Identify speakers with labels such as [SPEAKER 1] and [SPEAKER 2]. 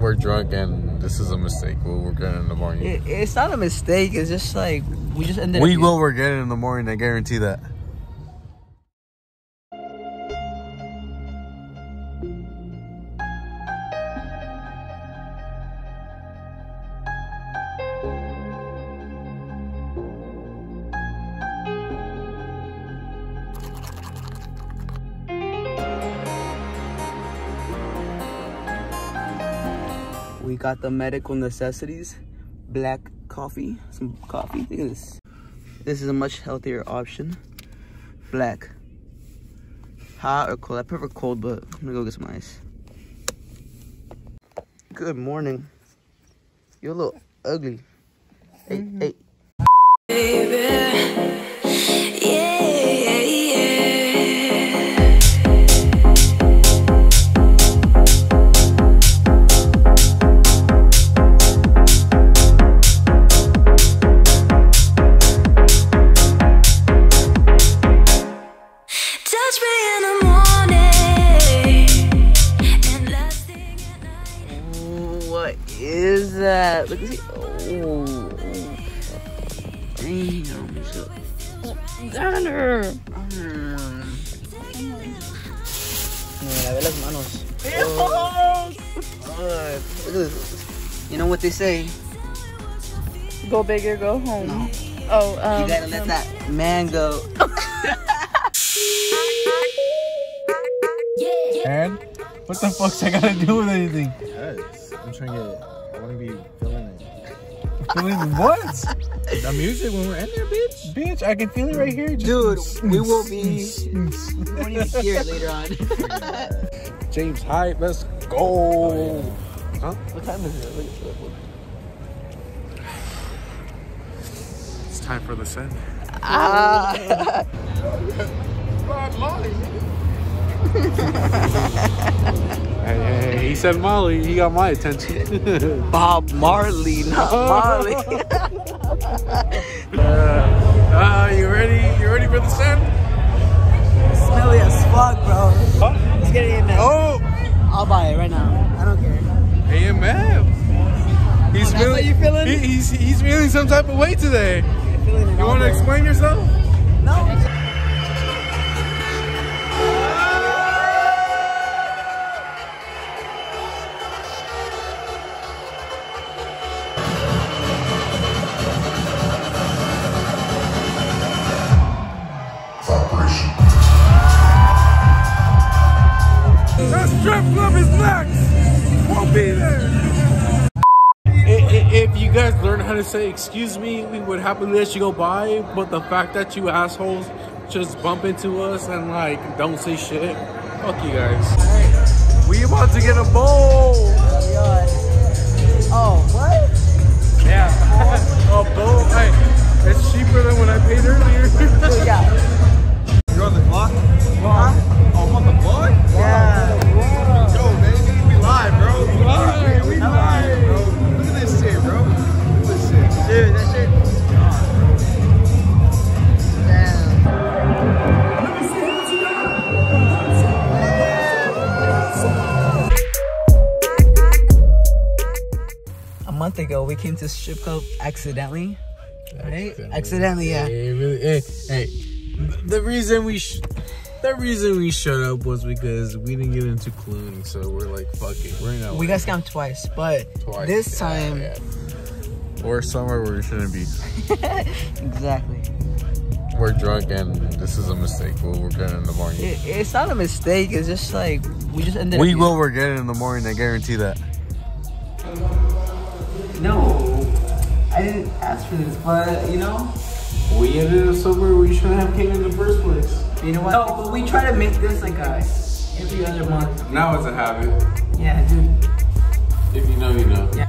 [SPEAKER 1] we're drunk and this is a mistake. We'll work it in the morning.
[SPEAKER 2] It, it's not a mistake. It's just like we just ended
[SPEAKER 1] we
[SPEAKER 2] up.
[SPEAKER 1] will work it in the morning. I guarantee that.
[SPEAKER 2] We got the medical necessities, black coffee, some coffee. Look at this. This is a much healthier option. Black. Hot or cold? I prefer cold, but I'm gonna go get some ice. Good morning. You're a little ugly. Hey, mm-hmm. hey.
[SPEAKER 3] Touch
[SPEAKER 2] is that? Look at this. Oh. Damn. Gunner. Mira, ve las manos. Oh. Ay, look at this. You know what they say?
[SPEAKER 4] Go big or go home.
[SPEAKER 2] No.
[SPEAKER 4] Oh, um,
[SPEAKER 2] You gotta let that man go.
[SPEAKER 1] And what the fuck's I gotta do with anything?
[SPEAKER 5] Yes, I'm trying to get. I want to be feeling it.
[SPEAKER 1] Feeling what?
[SPEAKER 5] The music when we're in there, bitch.
[SPEAKER 1] Bitch, I can feel it right here.
[SPEAKER 2] Dude, we will be. We won't even hear it later on.
[SPEAKER 1] James Hype, let's go. Huh?
[SPEAKER 2] What time is it? Look at look, look.
[SPEAKER 1] It's time for the send.
[SPEAKER 2] Ah.
[SPEAKER 1] Said Molly. He got my attention.
[SPEAKER 2] Bob Marley, not Marley.
[SPEAKER 1] uh, you ready? You ready for the send?
[SPEAKER 2] Smelly as fuck, bro. Let's get there.
[SPEAKER 1] Oh,
[SPEAKER 2] I'll buy it right now. I don't care.
[SPEAKER 1] AMF. He's
[SPEAKER 2] how
[SPEAKER 1] feeling.
[SPEAKER 2] you feeling?
[SPEAKER 1] He, he's he's feeling some type of way today. You want to explain yourself?
[SPEAKER 2] No.
[SPEAKER 1] The strip club is next. We'll be there. If you guys learn how to say excuse me, we would happily let you go by. But the fact that you assholes just bump into us and like don't say shit, fuck you guys. We about to get a bowl.
[SPEAKER 2] Month ago, we came to strip club accidentally. Right? Accidentally, yeah.
[SPEAKER 1] Hey, really, hey, hey, the reason we sh- the reason we showed up was because we didn't get into clowning, so we're like, fuck it, we're in LA.
[SPEAKER 2] We got scammed twice, but
[SPEAKER 1] Twice.
[SPEAKER 2] this
[SPEAKER 1] Yeah,
[SPEAKER 2] time,
[SPEAKER 1] yeah. We're somewhere where we shouldn't be.
[SPEAKER 2] exactly.
[SPEAKER 1] We're drunk and this is a mistake. We'll work it in the morning.
[SPEAKER 2] It, it's not a mistake. It's just like we just ended
[SPEAKER 1] we
[SPEAKER 2] up.
[SPEAKER 1] will work it in the morning. I guarantee that.
[SPEAKER 2] No, I didn't ask for this, but you know,
[SPEAKER 1] We ended up somewhere we shouldn't have came in the first place.
[SPEAKER 2] you know what? No, but we try to make this like a every other month.
[SPEAKER 1] Now it's a habit.
[SPEAKER 2] Yeah, dude.
[SPEAKER 1] If you know, you know.
[SPEAKER 2] Yeah.